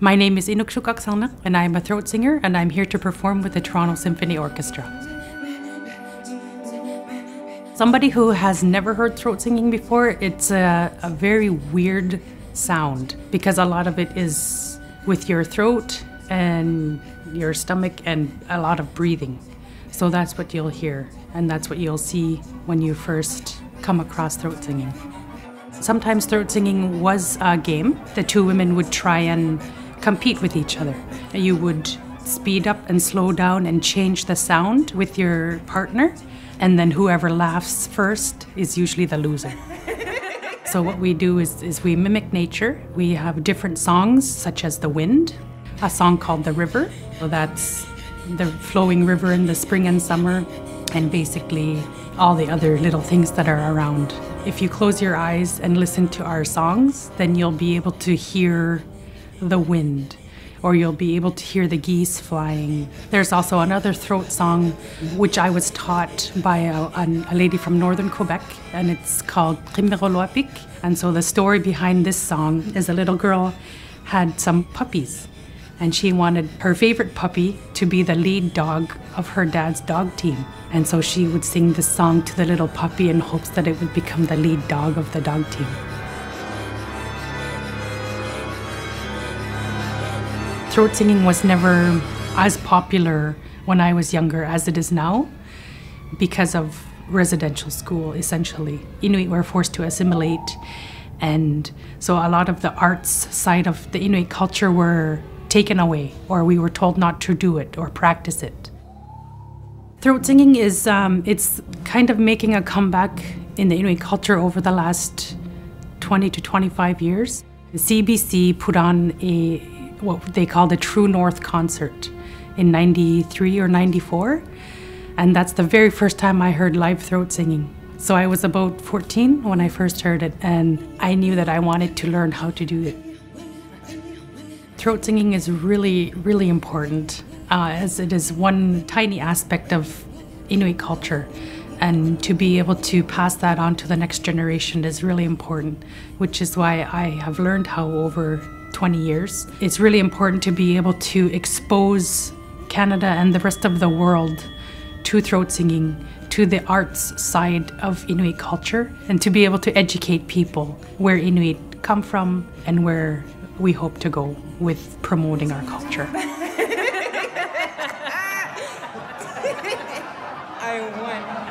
My name is Inukshuk Aksalnik, and I'm a throat singer, and I'm here to perform with the Toronto Symphony Orchestra. Somebody who has never heard throat singing before, it's a, a very weird sound because a lot of it is with your throat and your stomach and a lot of breathing. So that's what you'll hear, and that's what you'll see when you first come across throat singing. Sometimes throat singing was a game. The two women would try and compete with each other. You would speed up and slow down and change the sound with your partner, and then whoever laughs first is usually the loser. so what we do is, is we mimic nature. We have different songs such as The Wind, a song called The River. So that's the flowing river in the spring and summer, and basically all the other little things that are around. If you close your eyes and listen to our songs, then you'll be able to hear the wind or you'll be able to hear the geese flying. There's also another throat song which I was taught by a, a lady from northern Quebec, and it's called Primeroloapik. And so the story behind this song is a little girl had some puppies and she wanted her favorite puppy to be the lead dog of her dad's dog team. And so she would sing this song to the little puppy in hopes that it would become the lead dog of the dog team. Throat singing was never as popular when I was younger as it is now because of residential school, essentially. Inuit were forced to assimilate. And so a lot of the arts side of the Inuit culture were taken away, or we were told not to do it or practice it. Throat singing is um, it's kind of making a comeback in the Inuit culture over the last 20 to 25 years. The CBC put on a what they called a True North concert in 93 or 94, and that's the very first time I heard live throat singing. So I was about 14 when I first heard it, and I knew that I wanted to learn how to do it. Throat singing is really, really important uh, as it is one tiny aspect of Inuit culture. And to be able to pass that on to the next generation is really important, which is why I have learned how over 20 years. It's really important to be able to expose Canada and the rest of the world to throat singing, to the arts side of Inuit culture, and to be able to educate people where Inuit come from and where we hope to go with promoting our culture. I won.